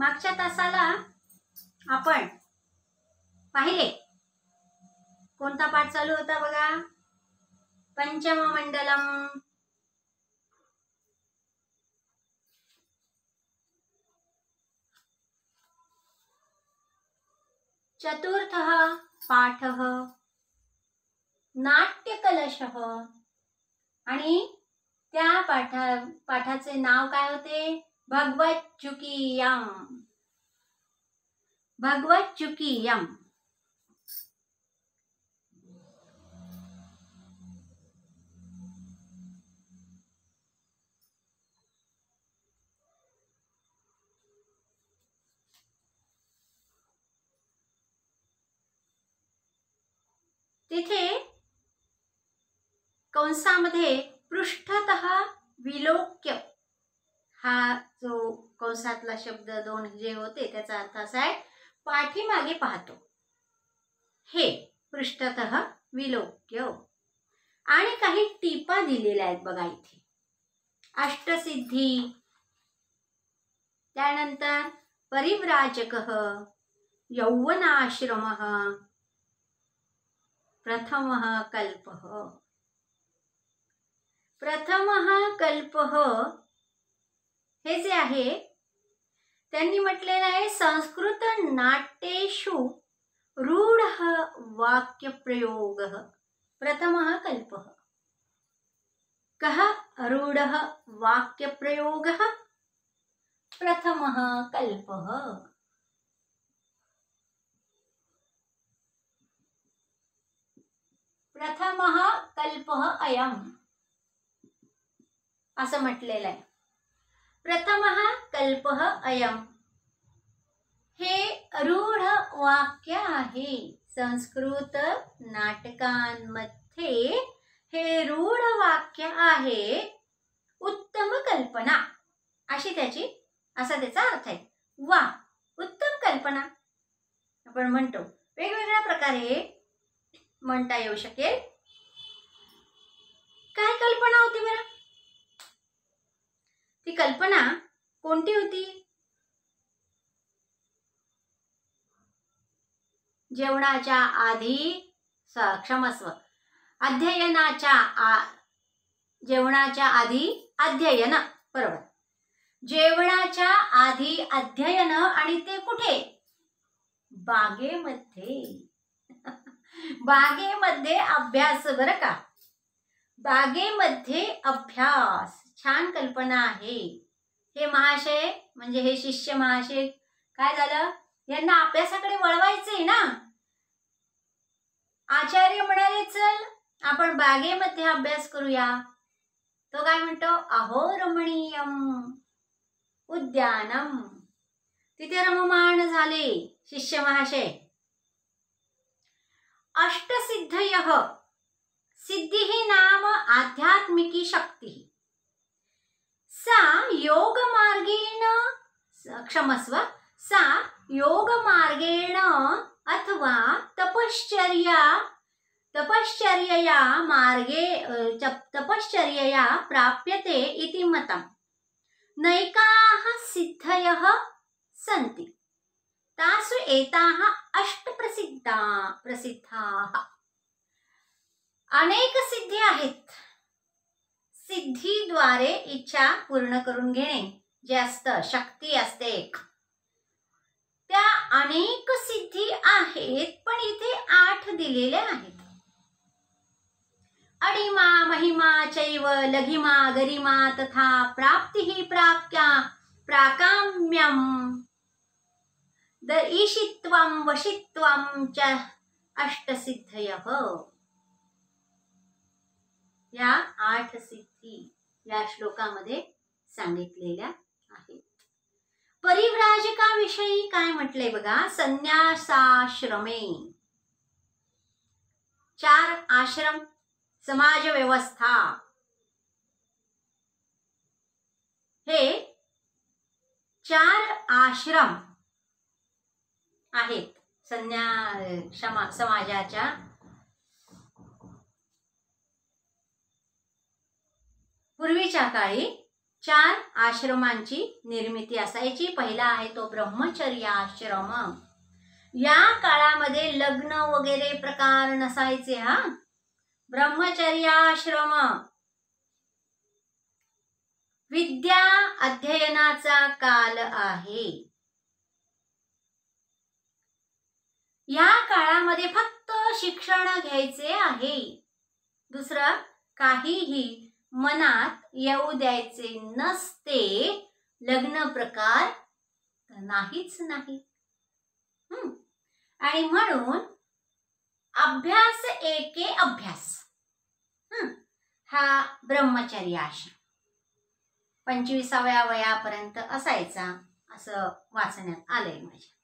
मागच्या तासाला आपण पाहिले. कोणता पाठ चालू होता बघा? पंचम मंडलम. चतुर्थ पाठ नाट्यकलश. आणि त्या पाठा पाठाचे नाव काय होते? भगवत चुकीयम। भगवत चुकीयम। तिथे कंसामध्ये पृष्ठत विलोक्य हा जो कंसातला शब्द दोन जे होते त्याचा अर्थ असा आहे पाठीमागे पाहतो. हे पृष्ठत विलोक्य. आणि काही टीपा दिलेल्या आहेत बघा इथे. अष्टसिद्धी. त्यानंतर परिव्राजक. यौवनाश्रम. प्रथम कल्प. प्रथम कल्प हे जे आहे त्यांनी म्हटलेलं आहे संस्कृत नाट्येषु रूढ वाक्यप्रयोग. प्रथम कल्प. कः रूढ वाक्यप्रयोग? प्रथम कल्प. प्रथम कल्प अयम. असं म्हटलेलं आहे. प्रथम कल्प अयम। हे रूढ वाक्य आहे। संस्कृत नाटकांमध्ये हे रूढ वाक्य आहे। उत्तम कल्पना। अशी त्याची असा त्याचा अर्थ आहे। वा उत्तम कल्पना। आपण म्हणतो वेगवेगळ्या प्रकारे म्हणता येऊ शकेल। काय कल्पना होती बरं? ती कल्पना कोणती होती? जेवणाच्या आधी क्षमस्व अध्ययनाच्या आ जेवणाच्या आधी अध्ययन. बरोबर. जेवणाच्या आधी अध्ययन आणि ते कुठे? बागेमध्ये. बागेमध्ये अभ्यास बरं का. बागेमध्ये अभ्यास. छान कल्पना आहे. हे महाशय म्हणजे हे शिष्य महाशय काय झालं? यांना अभ्यासाकडे वळवायचंय ना? आचार्य म्हणाले चल आपण बागेमध्ये अभ्यास करूया. तो काय म्हणतो? अहो रमणीयम उद्यानम. तिथे रममाण झाले शिष्य महाशय. अष्टसिद्धय. सिद्धी नाम आध्यात्मिकी शक्ती. सा योगमार्गेण क्षमस्व सा योगमार्गेण अथवा तपश्चर्या तपश्चर्यया मार्गे तपश्चर्यया प्राप्यते इति मतं। नैकाः सिद्धयः सन्ति। तासु एताः अष्टप्रसिद्धा प्रसिद्धाः। अनेक सिद्धी आहेत। सिद्धीद्वारे इच्छा पूर्ण करून घेणे जे असतं शक्ती असते एक. त्या अनेक सिद्धी आहेत पण इथे आठ दिलेल्या आहेत. अडिमा महिमा चैव लघिमा गरिमा तथा प्राप्ती प्राप्त्या प्राकाम्यम। द ईशित्वम वशित्वम च अष्टसिद्धय। या आठ सिद्धी या श्लोकामध्ये सांगितलेल्या आहेत. परिव्राजकाविषयी काय म्हटले बघा? संन्यासाश्रमे. चार आश्रम समाज व्यवस्था हे चार आश्रम आहेत. संन्या क्षमा समाजाच्या पूर्वीच्या काळी चार आश्रमांची निर्मिती असायची. पहिला आहे तो ब्रह्मचर्य आश्रम. या काळामध्ये लग्न वगैरे प्रकार नसायचे हा? ब्रह्मचर्य आश्रम. विद्या अध्ययनाचा काल आहे. या काळामध्ये फक्त शिक्षण घ्यायचे आहे. दुसरं काहीही मनात येऊ द्यायचे नसते लग्न प्रकार नाहीच नाही आणि म्हणून अभ्यास एके अभ्यास. हा. ब्रह्मचर्य आश्रम पंचवीसाव्या वयापर्यंत असायचा असं वाचण्यात आलंय माझ्या.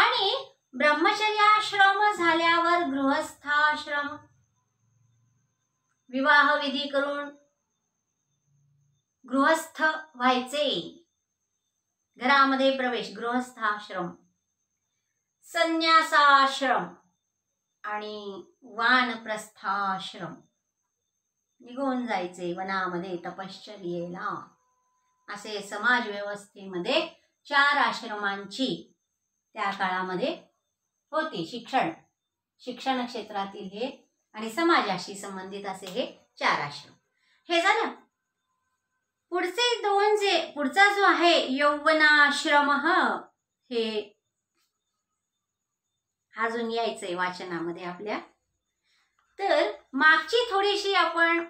आणि ब्रह्मचर्याश्रम झाल्यावर गृहस्थाश्रम विवाह विधी करून गृहस्थ व्हायचे. घरामध्ये प्रवेश गृहस्थाश्रम संन्यासाश्रम आणि वानप्रस्थाश्रम निघून जायचे वनामध्ये तपश्चर्येला असे समाज व्यवस्थेमध्ये चार आश्रमांची त्या काळामध्ये होती शिक्षण. शिक्षण क्षेत्रातील हे आणि समाजाशी संबंधित असे हे चार आश्रम. हे झालं. पुढचे दोन जे पुढचा जो आहे यौवनाश्रम हे अजून यायचंय वाचनामध्ये आपल्या. तर मागची थोडीशी आपण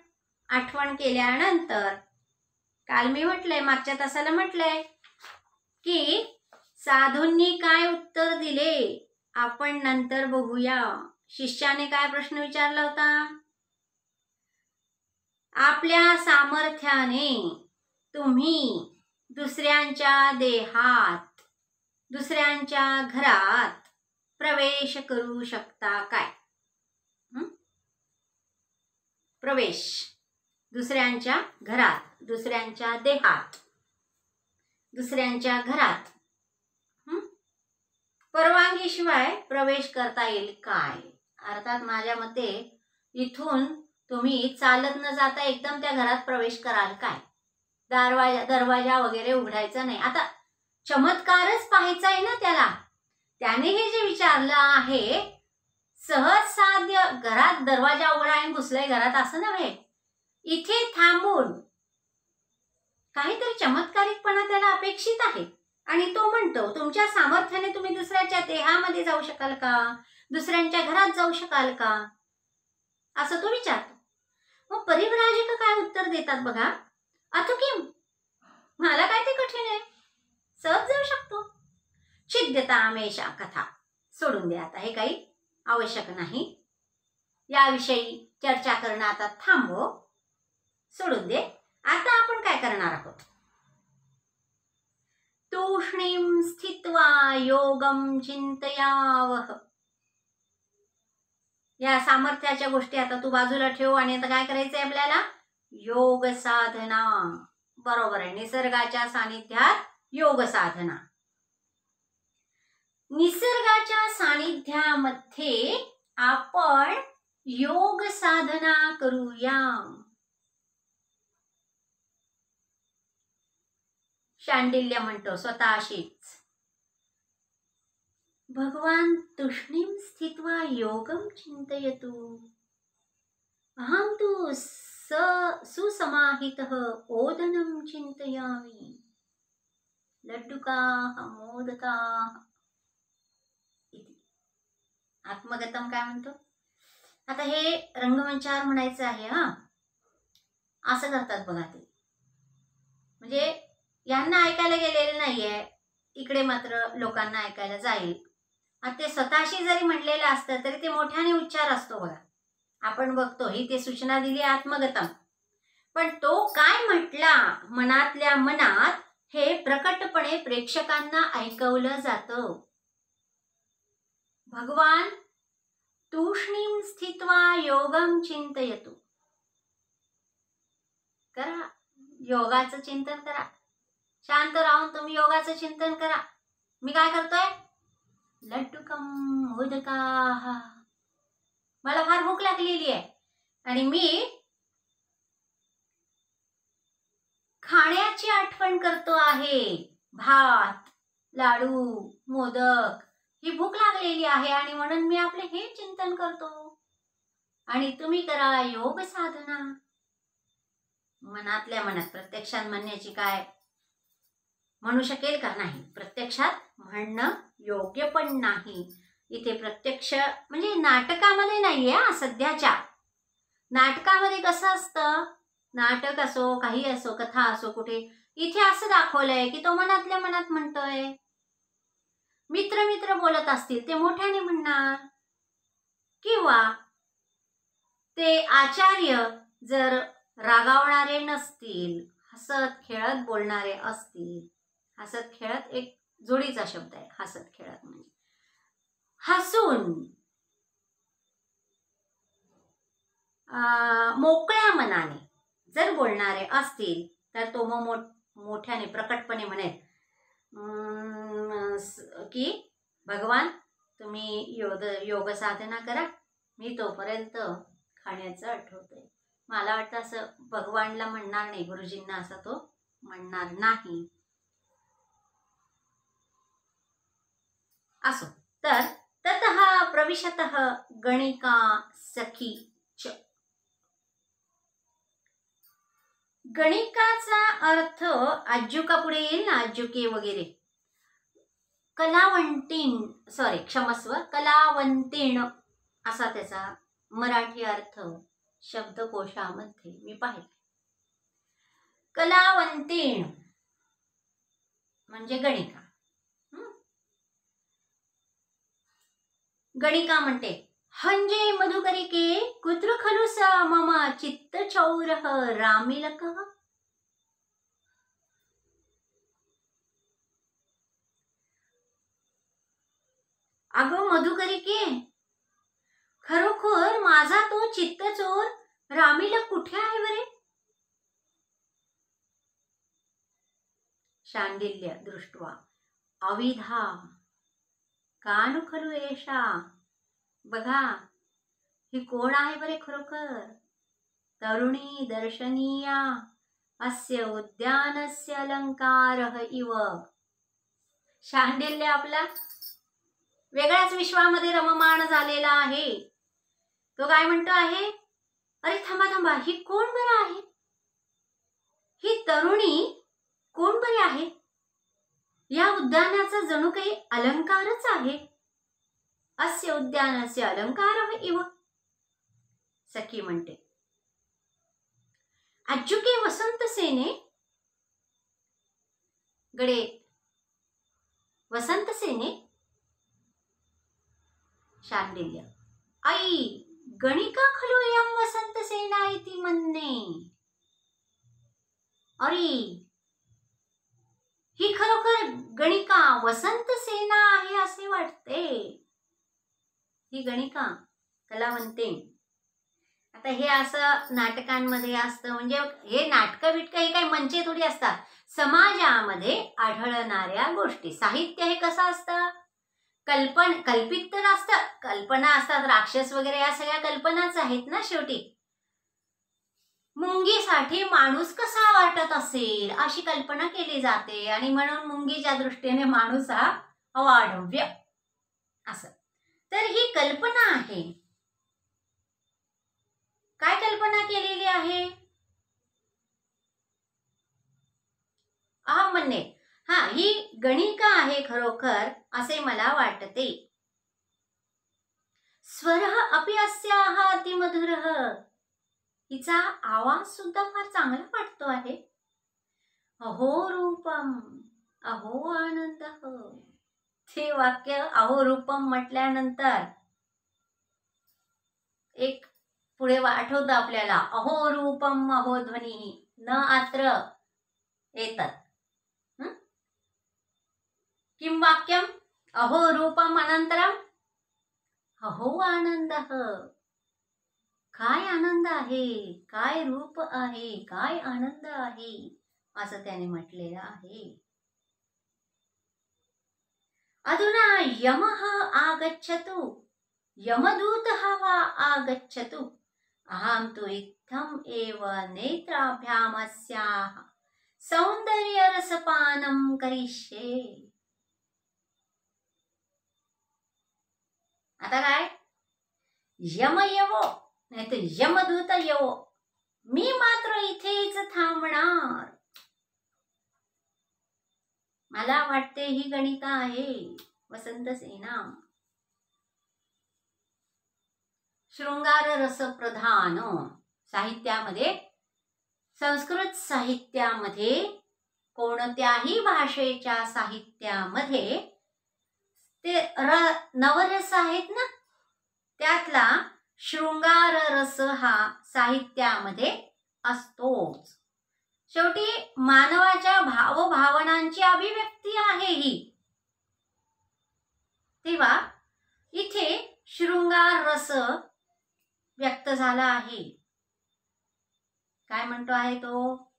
आठवण केल्यानंतर काल मी म्हटलंय मागच्या तासाला म्हटलंय की साधूंनी काय उत्तर दिले आपण नंतर बघूया. शिष्याने काय प्रश्न विचारला होता? आपल्या सामर्थ्याने तुम्ही दुसऱ्यांच्या देहात दुसऱ्यांच्या घरात प्रवेश करू शकता काय? प्रवेश. दुसऱ्यांच्या घरात दुसऱ्यांच्या देहात दुसऱ्यांच्या घरात. परवानगीशिवाय प्रवेश करता येईल काय? अर्थात माझ्या मते इथून तुम्ही चालत न जाता एकदम त्या घरात प्रवेश कराल काय? दरवाजा दरवाजा वगैरे उघडायचा नाही. आता चमत्कारच पाहायचा आहे ना त्याला. त्याने हे जे विचारलं आहे सहज साध्य घरात दरवाजा उघडा आणि घुसलाय घरात असं नव्हे. इथे थांबून काहीतरी चमत्कारिकपणा त्याला अपेक्षित आहे. आणि तो म्हणतो तुमच्या सामर्थ्याने तुम्ही दुसऱ्याच्या देहामध्ये जाऊ शकाल का? दुसऱ्यांच्या घरात जाऊ शकाल का? असं तो विचारतो. मग परिव्राजक काय उत्तर देतात बघा? किम? मला काय ते कठीण आहे? सहज जाऊ शकतो. छिद्यता आमेशा कथा. सोडून दे आता हे काही आवश्यक नाही. याविषयी चर्चा करणं आता थांबव सोडून दे. आता आपण काय करणार आहोत? तूष्णीं स्थित्वा योगम चिंतयावह या सामर्थ्याच्या गोष्टी आता तू बाजूला ठेव आणि आता काय करायचंय आपल्याला? योग साधना. बरोबर आहे. निसर्गाच्या सानिध्यात योग साधना. निसर्गाच्या सानिध्यामध्ये आपण योग साधना करूया शांडिल्य म्हणतो स्वतःशीच. भगवान तुष्णीम स्थित्वा योगम चिंतयतु अहम तु स सुसमाहित ओदनम चिंतयामी लड्डुका मोदका आत्मगतम काय म्हणतो? आता हे रंगमंचावर म्हणायचं आहे हा? असं करतात बघा ते. म्हणजे यांना ऐकायला गेलेलं नाहीये. इकडे मात्र लोकांना ऐकायला जाईल. ते स्वतःशी जरी म्हणलेलं असतं तरी ते मोठ्याने उच्चार असतो बघा. आपण बघतो ही ते सूचना दिली आत्मगतम. पण तो काय म्हटला? मनातल्या मनात हे प्रकटपणे प्रेक्षकांना ऐकवलं जातं. भगवान तूष्णीम स्थित्वा योगम चिंतयतु. करा. योगाचं चिंतन करा. शांत राहून तुम्ही योगाचं चिंतन करा. मी काय करतोय? लड्डुकम मोदका. मला फार भूक लागलेली आहे. आणि मी खाण्याची आठवण करतो आहे. भात लाडू मोदक ही भूक लागलेली आहे आणि म्हणून मी आपले हे चिंतन करतो. आणि तुम्ही करा योग साधना. मनातल्या मनात प्रत्यक्षात म्हणण्याची काय? म्हणू शकेल का नाही? प्रत्यक्षात म्हणणं योग्य पण नाही. इथे प्रत्यक्ष म्हणजे नाटकामध्ये नाहीये आहे सध्याच्या. नाटकामध्ये कसं असतं? नाटक असो काही असो कथा असो कुठे. इथे असं दाखवलंय की तो मनातल्या मनात म्हणतोय. मित्र मित्र बोलत असतील ते मोठ्याने म्हणणार. किंवा ते आचार्य जर रागावणारे नसतील हसत खेळत बोलणारे असतील हसत खेळत एक जोडीचा शब्द आहे हसत खेळत म्हणजे. हसून. मोकळ्या मनाने. जर बोलणारे असतील तर तो मग मोठ्याने प्रकटपणे म्हणेल की भगवान तुम्ही योग योग साधना करा. मी तोपर्यंत खाण्याचं आठवतोय. मला वाटतं असं भगवानला म्हणणार नाही गुरुजींना असं तो म्हणणार नाही. असो. तर तत प्रविशत गणिका सखी च. गणिकाचा अर्थ आजुका पुढे येईल ना आज्जुके वगैरे. कलावंतीण सॉरी क्षमस्व कलावंतीण असा त्याचा मराठी अर्थ शब्दकोशामध्ये मी पाहिले. कलावंतीण म्हणजे गणिका. गणिका म्हणते हंजे मधुकरिके कुत्र खलु मम चित्त चौर रामिलक अगं मधुकरिके खरोखर माझा तो चित्त चोर रामिलक कुठे आहे बरे? शांडिल्य दृष्टवा अविधा कानु खलु एषा बघा ही कोण आहे बरे खरोखर? तरुणी दर्शनीया अस्य उद्यानस्य अलंकार इव. शांडिल्य आपला वेगळ्याच विश्वामध्ये रममाण झालेला आहे. तो काय म्हणतो आहे? अरे थांबा थांबा ही कोण बरं आहे? ही तरुणी कोण बरी आहे? या उद्यानाचा जणू काही अलंकारच आहे. अस्य उद्यानाचे अलंकार इव. सखी म्हणते अज्जुके वसंत सेने. गडे वसंत सेने. शांडिल्य आई गणिका खलु यम वसंत सेना इति म्हणणे अरे ही खरोखर गणिका वसंत सेना आहे असे वाटते. ही गणिका कला म्हणते आता हे असं नाटकांमध्ये असतं म्हणजे हे नाटकं बिटकं हे काही मंचे थोडी असतात. समाजामध्ये आढळणाऱ्या गोष्टी. साहित्य हे कसं असतं? कल्पन कल्पित तर असतं. कल्पना असतात राक्षस वगैरे या सगळ्या कल्पनाच आहेत ना शेवटी. मुंगीसाठी माणूस कसा वाटत असेल अशी कल्पना केली जाते. आणि म्हणून मुंगीच्या दृष्टीने माणूस हा अवाढव्य. असं. तर ही कल्पना आहे. काय कल्पना केलेली आहे? अहम म्हणणे हा ही गणिका आहे खरोखर असे मला वाटते. स्वर अपि अस्याः अतिमधुरः. हिचा आवाज सुद्धा फार चांगला वाटतो आहे. अहो रूपम अहो आनंद हो. हे. वाक्य अहो रूपम म्हटल्यानंतर एक पुढे आठवतं आपल्याला. अहो रूपम अहो ध्वनी न आत्र येतात. किं वाक्यम? अहो रूपम अनंतरम? अहो आनंद हो. काय आनंद आहे? काय रूप आहे? काय आनंद आहे? असं त्याने म्हटलेलं आहे. अधुना यमः आगच्छतु. यमदूतः वा आगच्छतु. अहं तु इत्थम् एव नेत्राभ्यामस्याः. सौंदर्य करिष्ये. आता काय? यम यवो नाही तर यमदूत येवो. मी मात्र इथेच थांबणार. मला वाटते ही गणित आहे. वसंत सेना शृंगार रस प्रधान. साहित्यामध्ये संस्कृत साहित्यामध्ये कोणत्याही भाषेच्या साहित्यामध्ये ते र नवरस आहेत ना? त्यातला शृंगार रस हा साहित्यामध्ये असतोच. शेवटी मानवाच्या भावभावनांची अभिव्यक्ती आहे ही. तेव्हा इथे शृंगार रस व्यक्त झाला आहे. काय म्हणतो आहे तो?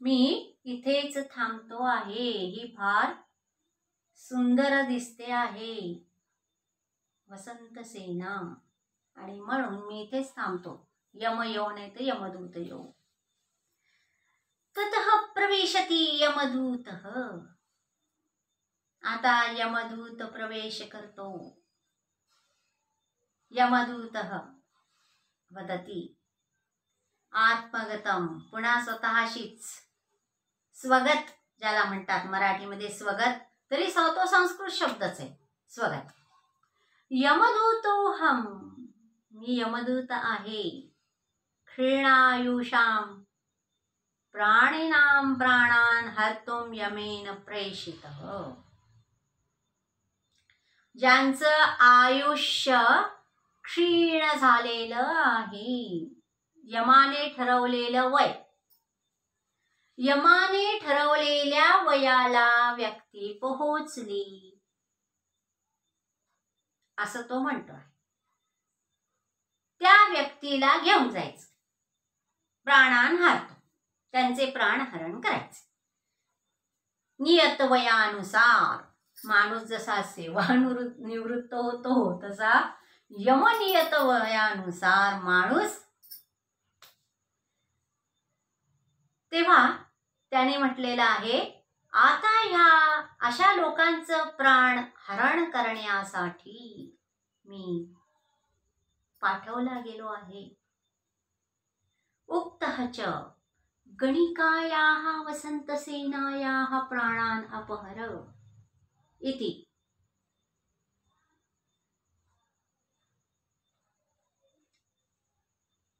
मी इथेच थांबतो आहे. ही फार सुंदर दिसते आहे. वसंत सेना. आणि म्हणून मी इथेच थांबतो. यम येऊ नाही तर यमदूत येऊ तत प्रवेशती यमदूत? आता यमदूत प्रवेश करतो. यमदूत वदती आत्मगतम पुन्हा स्वतःशीच. स्वगत ज्याला म्हणतात मराठीमध्ये स्वगत. तरी तो संस्कृत शब्दच आहे स्वगत. यमदूतोहम मी यमदूत आहे। क्षीणायुषाम प्राणिनाम प्राणान हर्तुम यमेन प्रेषित। ज्यांचं आयुष्य क्षीण झालेलं आहे यमाने ठरवलेलं वय. यमाने ठरवलेल्या वयाला व्यक्ती पोहोचली. असं तो म्हणतोय त्या व्यक्तीला घेऊन जायचं. प्राणान हारतो. त्यांचे प्राण हरण करायचे. नियत वयानुसार माणूस जसा सेवानिवृत्त होतो तसा यमनियत वयानुसार माणूस तेव्हा त्याने म्हटलेलं आहे आता ह्या अशा लोकांचं प्राण हरण करण्यासाठी मी पाठवला गेलो आहे. उक्तच गणिकायाः वसन्तसेनायाः प्राणान् अपहर. इति.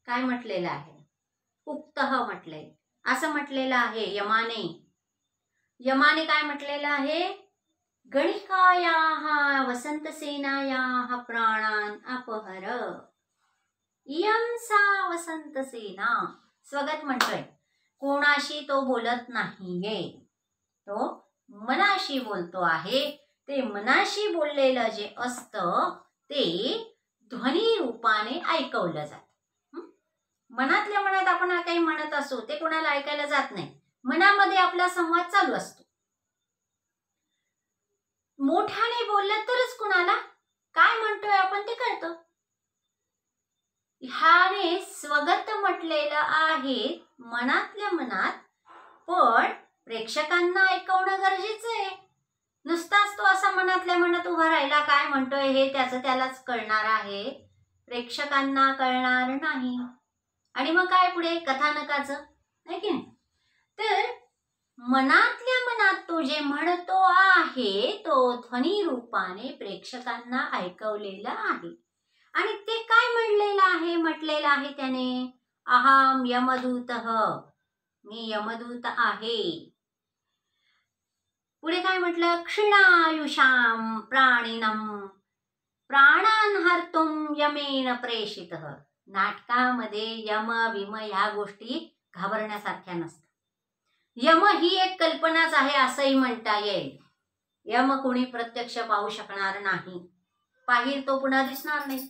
काय म्हटलेलं आहे? उक्त म्हटले असं म्हटलेलं आहे यमाने. यमाने काय म्हटलेलं आहे? गणिकायाः वसन्तसेनायाः प्राणान् अपहर। इयं सा वसन्तसेना स्वगत म्हणतोय कोणाशी तो बोलत नाहीये। तो मनाशी बोलतो आहे। ते मनाशी बोललेलं जे असतं ते ध्वनी रूपाने ऐकवलं जात। मनातल्या मनात आपण काही म्हणत असू ते कोणाला ऐकायला जात नाही. मनामध्ये आपला संवाद चालू असतो. मोठ्याने बोललं तरच कुणाला? काय म्हणतोय आपण ते कळतं. ह्याने स्वगत म्हटलेलं आहे मनातल्या मनात पण प्रेक्षकांना ऐकवणं गरजेचं आहे. नुसताच तो असा मनातल्या मनात उभा राहिला काय म्हणतोय हे त्याचं त्यालाच कळणार आहे. प्रेक्षकांना कळणार नाही. आणि मग काय पुढे? कथानकाचं. आहे की नाही? तर मनात तो जे म्हणतो आहे तो ध्वनी रूपाने प्रेक्षकांना ऐकवलेला आहे. आणि ते काय म्हणलेलं आहे? म्हटलेलं आहे त्याने अहम यमदूत मी यमदूत आहे. पुढे काय म्हटलं? क्षीणायुषाम प्राणिनम प्राणान हरतुम यमेन प्रेषित. नाटकामध्ये यम विम ह्या गोष्टी घाबरण्यासारख्या नसतात. यम ही एक कल्पनाच आहे असंही म्हणता येईल. यम कुणी प्रत्यक्ष पाहू शकणार नाही. पाहिल तो पुन्हा दिसणार नाही.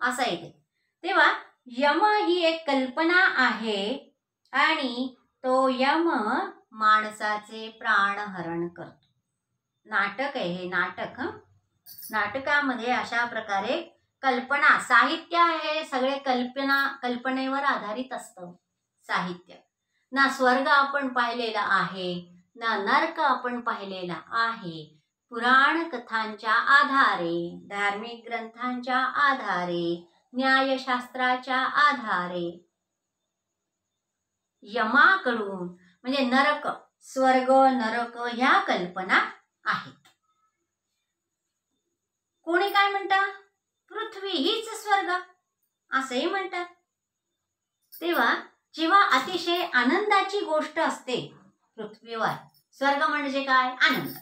असं येते. तेव्हा यम ही एक कल्पना आहे आणि तो यम माणसाचे प्राण हरण करतो. नाटक आहे हे नाटक. नाटकामध्ये अशा प्रकारे कल्पना साहित्य हे सगळे कल्पना कल्पनेवर आधारित असतं. साहित्य. ना स्वर्ग आपण पाहिलेला आहे ना नर्क आपण पाहिलेला आहे. पुराण कथांच्या आधारे धार्मिक ग्रंथांच्या आधारे न्यायशास्त्राच्या आधारे. यमाकडून म्हणजे नरक स्वर्ग नरक ह्या कल्पना आहेत. कोणी काय म्हणतात पृथ्वी हीच स्वर्ग असंही म्हणतात तेव्हा जेव्हा अतिशय आनंदाची गोष्ट असते पृथ्वीवर स्वर्ग म्हणजे काय? आनंद.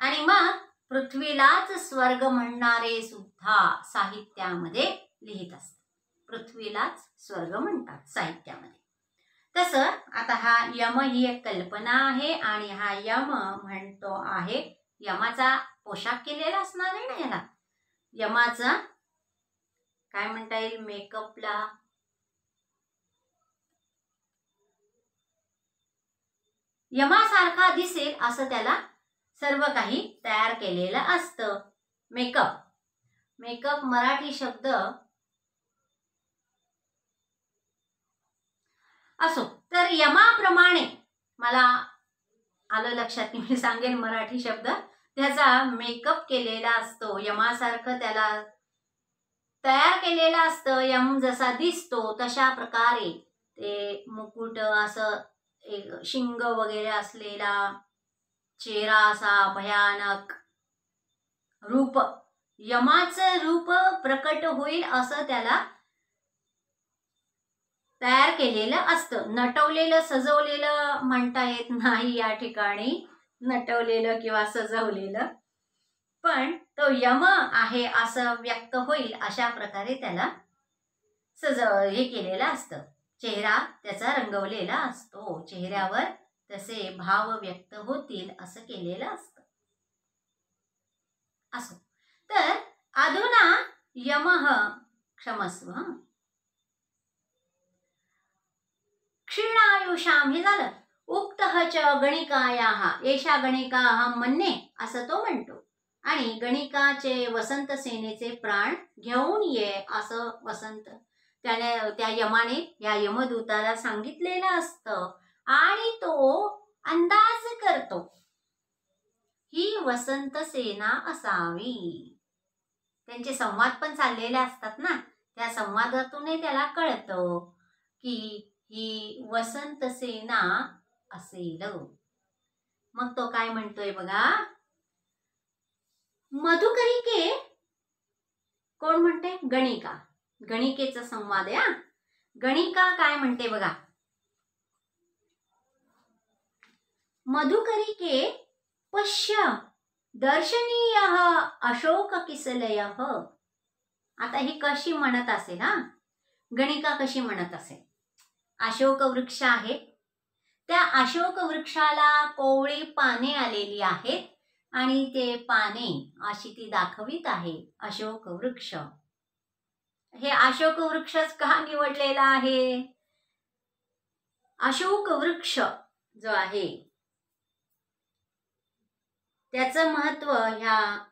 आणि मग पृथ्वीलाच स्वर्ग म्हणणारे सुद्धा साहित्यामध्ये लिहित असतात पृथ्वीलाच स्वर्ग म्हणतात साहित्यामध्ये. तसं आता हा यम ही एक कल्पना आहे आणि हा यम म्हणतो आहे यमाचा पोशाख केलेला असणार आहे ना याला. यमाचा काय म्हणता येईल? मेकअपला यमासारखा दिसेल असं त्याला सर्व काही तयार केलेलं असतं. मेकअप. मेकअप मराठी शब्द असो. तर यमाप्रमाणे मला आलं लक्षात मी सांगेल मराठी शब्द. त्याचा मेकअप केलेला असतो. यमासारखं त्याला तयार केलेलं असतं. यम जसा दिसतो तशा प्रकारे. ते मुकुट असं एक शिंग वगैरे असलेला चेहरा असा भयानक रूप यमाचं रूप प्रकट होईल असं त्याला तयार केलेलं असतं. नटवलेलं सजवलेलं म्हणता येत नाही या ठिकाणी. नटवलेलं किंवा सजवलेलं. पण तो यम आहे असं व्यक्त होईल अशा प्रकारे त्याला सजव हे केलेलं असतं. चेहरा त्याचा रंगवलेला असतो. चेहऱ्यावर तसे भाव व्यक्त होतील असं केलेलं असतं. असो. तर अधुना यमः क्षमस्व. क्षीणायुषाम हे झालं. उक्त च गणिकाया एषा गणिका हा म्हणणे असं तो म्हणतो. आणि गणिकाचे वसंत सेनेचे प्राण घेऊन ये असं वसंत त्याने त्या यमाने या यमदूताला सांगितलेलं असतं. आणि तो अंदाज करतो. ही वसंत सेना असावी. त्यांचे संवाद पण चाललेले असतात ना. त्या संवादातूनही त्याला कळतं की ही वसंत सेना असेल. मग तो काय म्हणतोय बघा? मधुकरिके कोण म्हणते गणिका. गणिकेचा संवाद आहे गणिका काय म्हणते बघा. मधुकरिके पश्य दर्शनीय अशोक किसलय. आता ही कशी म्हणत असेल हा? गणिका कशी म्हणत असेल? अशोक वृक्ष आहे त्या अशोक वृक्षाला कोवळी पाने आलेली आहेत आणि ते पाने अशी ती दाखवित आहे अशोक वृक्ष. हे अशोक वृक्षच का निवडलेला आहे? अशोक वृक्ष जो आहे त्याचं महत्त्व ह्या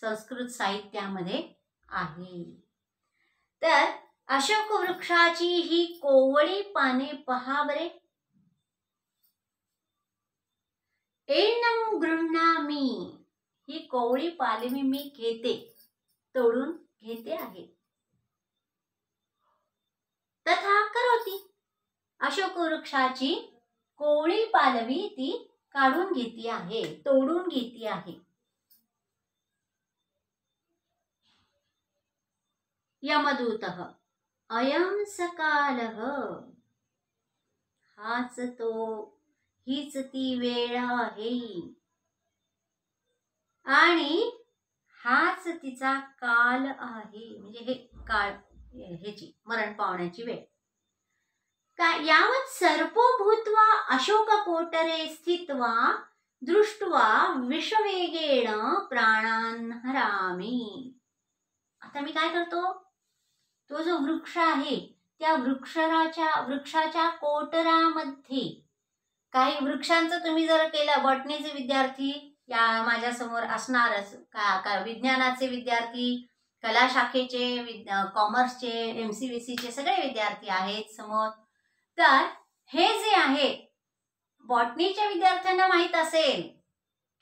संस्कृत साहित्यामध्ये आहे. तर अशोक वृक्षाची ही कोवळी पाने पहा बरे. एनम गृह्णामी ही कोवळी पालवी मी घेते तोडून घेते आहे. तथा करोती. अशोक वृक्षाची कोवळी पालवी ती काढून घेती आहे तोडून घेती आहे. यमदूत अयम सकाल. हाच तो हीच ती वेळ आहे. आणि हाच तिचा काल आहे म्हणजे हे काळ ह्याची मरण पावण्याची वेळ. का यावत सर्पोभूत्वा अशोक कोटरे स्थित्वा दृष्ट्वा विषवेगेण प्राणान हरामी. आता मी काय करतो? तो जो वृक्ष आहे त्या वृक्षराच्या वृक्षाच्या कोटरामध्ये काही वृक्षांचं तुम्ही जर केलं बॉटनीचे विद्यार्थी या माझ्यासमोर असणारच का का विज्ञानाचे विद्यार्थी कला शाखेचे विद्या कॉमर्सचे एम सी बी सीचे सगळे विद्यार्थी आहेत समोर. तर हे जे आहे बॉटनीच्या विद्यार्थ्यांना माहीत असेल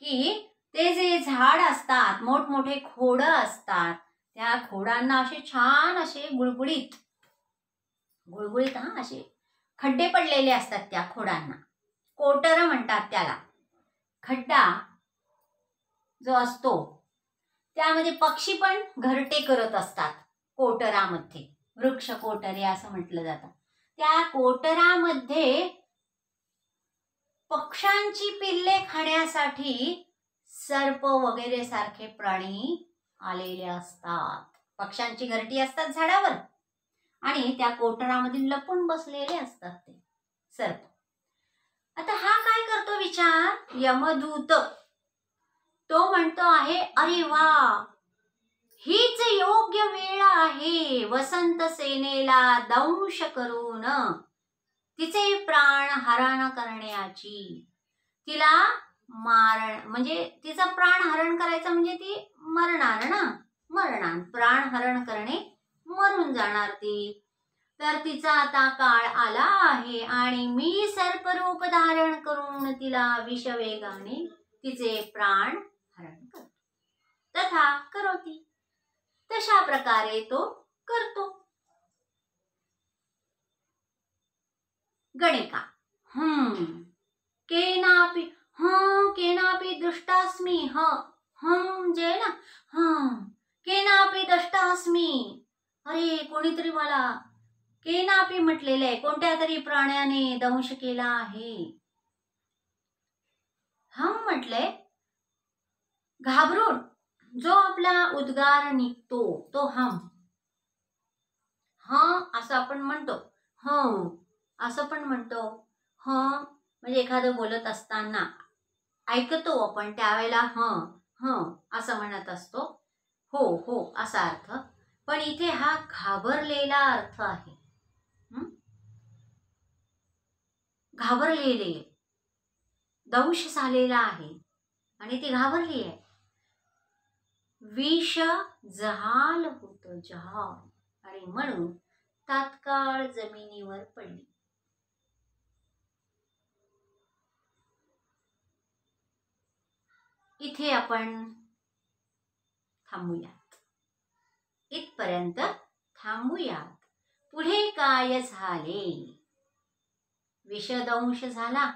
की ते जे झाड असतात मोठमोठे खोडं असतात त्या खोडांना असे छान असे गुळगुळीत गुळगुळीत हा असे खड्डे पडलेले असतात त्या खोडांना. कोटर म्हणतात त्याला. खड्डा जो असतो त्यामध्ये पक्षी पण घरटे करत असतात कोटरामध्ये. वृक्ष कोटरे असं म्हटलं जातं. त्या कोटरामध्ये पक्ष्यांची पिल्ले खाण्यासाठी सर्प वगैरे सारखे प्राणी आलेले असतात. पक्ष्यांची घरटी असतात झाडावर. आणि त्या कोटरामध्ये लपून बसलेले असतात ते सर्प. आता हा काय करतो विचार? यमदूत. तो म्हणतो आहे अरे वा! हीच योग्य वेळ आहे वसंत सेनेला दंश करून तिचे प्राण हरण करण्याची. तिला मारण म्हणजे तिचा प्राण हरण करायचं म्हणजे ती मरणार ना? मरणार. प्राण हरण करणे मरून जाणार ती. तर तिचा आता काळ आला आहे आणि मी सर्परूप धारण करून तिला विषवेगाने तिचे प्राण हरण करतो. तथा करोती. तशा प्रकारे तो करतो. गणिका. हम्म केनापि हं केनापि दृष्टास्मी ह. हम जे ना. ह. केनापि दृष्टास्मी. अरे कोणीतरी मला केनापि म्हटलेलं आहे कोणत्या तरी प्राण्याने दंश केला आहे. हम म्हटले घाबरून जो आपला उद्गार निघतो तो हम. ह असं आपण म्हणतो. ह असं पण म्हणतो. ह म्हणजे एखादं बोलत असताना ऐकतो आपण त्यावेळेला ह ह असं म्हणत असतो. हो हो असा अर्थ. पण इथे हा घाबरलेला अर्थ आहे. घाबरलेले. दंश झालेला आहे. आणि ती घाबरली आहे. विष जहाल होत जहाल आणि म्हणून तात्काळ जमिनीवर पडली. इथे आपण थांबूयात. इथपर्यंत थांबूयात. पुढे काय झाले? विषदंश झाला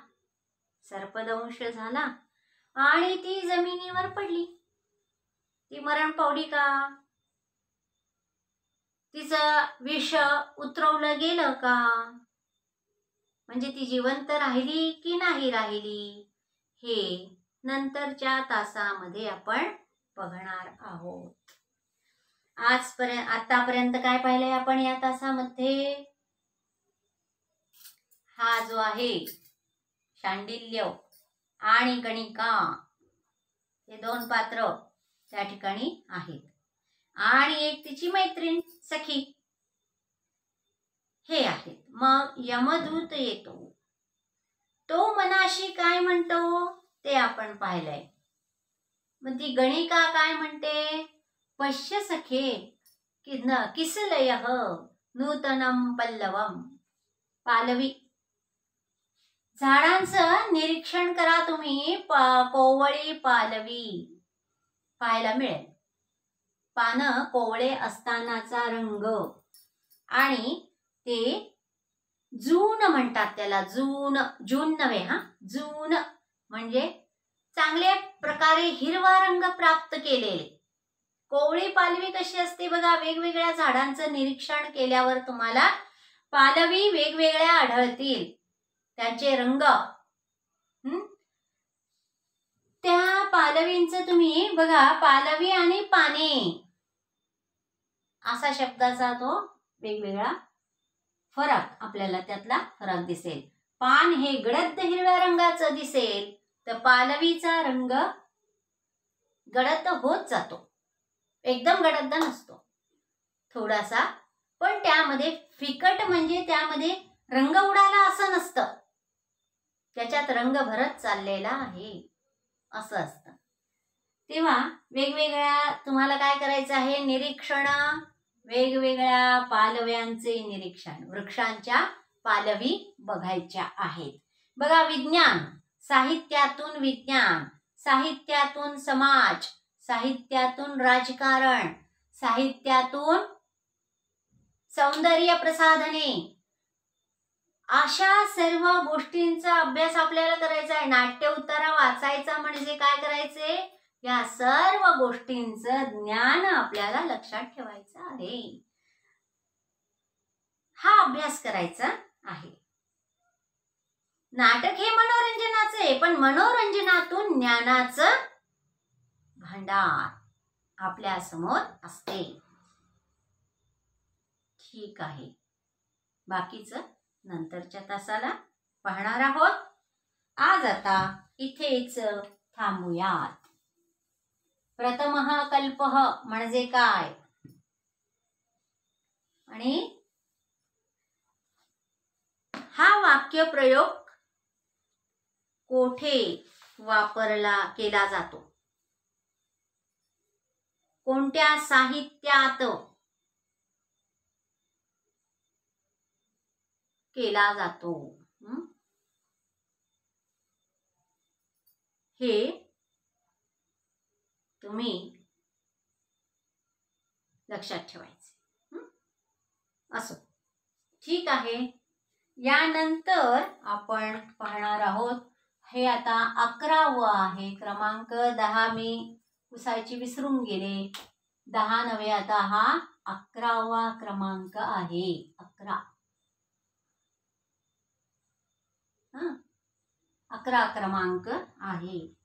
सर्पदंश झाला आणि ती जमिनीवर पडली. ती मरण पावली का? तिचं विष उतरवलं गेलं का? म्हणजे ती जिवंत राहिली की नाही राहिली? हे नंतरच्या तासामध्ये आपण बघणार आहोत. आजपर्यंत आतापर्यंत काय पाहिलंय आपण या तासामध्ये? हा जो आहे शांडिल्य आणि गणिका हे दोन पात्र त्या ठिकाणी आहेत. आणि एक तिची मैत्रीण सखी हे आहेत. मग यमदूत येतो. तो मनाशी काय म्हणतो? ते आपण पाहिलंय. मग ती गणिका काय म्हणते? पश्य सखे कि न किसलय नूतनम पल्लवम. पालवी. झाडांचं निरीक्षण करा तुम्ही कोवळी पालवी. पाहायला मिळेल. पानं कोवळे असतानाचा रंग आणि ते जून म्हणतात त्याला जून जून नव्हे हा जून म्हणजे चांगल्या प्रकारे हिरवा रंग प्राप्त केलेले. कोवळी पालवी कशी असते बघा वेगवेगळ्या झाडांचं निरीक्षण केल्यावर तुम्हाला पालवी वेगवेगळ्या आढळतील. त्याचे रंग त्या पालवींचं तुम्ही बघा पालवी आणि पाने. असा शब्दाचा तो वेगवेगळा फरक आपल्याला त्यातला फरक दिसेल. पान हे गडद हिरव्या रंगाचं दिसेल तर पालवीचा रंग गडद होत जातो. एकदम गडद नसतो. थोडासा पण त्यामध्ये फिकट म्हणजे त्यामध्ये रंग उडाला असं नसतं. त्याच्यात रंग भरत चाललेला आहे. असं असतं. तेव्हा वेगवेगळ्या तुम्हाला काय करायचं आहे? निरीक्षण वेगवेगळ्या पालव्यांचे निरीक्षण वृक्षांच्या पालवी बघायच्या आहेत. बघा विज्ञान साहित्यातून विज्ञान साहित्यातून समाज साहित्यातून राजकारण साहित्यातून सौंदर्य प्रसाधने अशा सर्व गोष्टींचा अभ्यास आपल्याला करायचा आहे. नाट्य उतारा वाचायचा म्हणजे काय करायचे? या सर्व गोष्टींचं ज्ञान आपल्याला लक्षात ठेवायचं आहे. हा अभ्यास करायचा आहे. नाटक हे मनोरंजनाचं आहे पण मनोरंजनातून ज्ञानाचं भांडार आपल्यासमोर असते. ठीक आहे. बाकीचं? नंतरच्या तासाला पाहणार आहोत. आज आता इथेच थांबूयात. प्रथम कल्प म्हणजे काय? आणि हा वाक्य प्रयोग कोठे वापरला केला जातो? कोणत्या साहित्यात केला जातो. हे? तुम्ही लक्षात ठेवायचे. असो. ठीक आहे. यानंतर आपण पाहणार आहोत हे आता अकरावं आहे. क्रमांक दहा मी पुसायची विसरून गेले. दहा नव्हे आता हा अकरावा क्रमांक आहे. अकरा. हां अकरा क्रमांक आहे.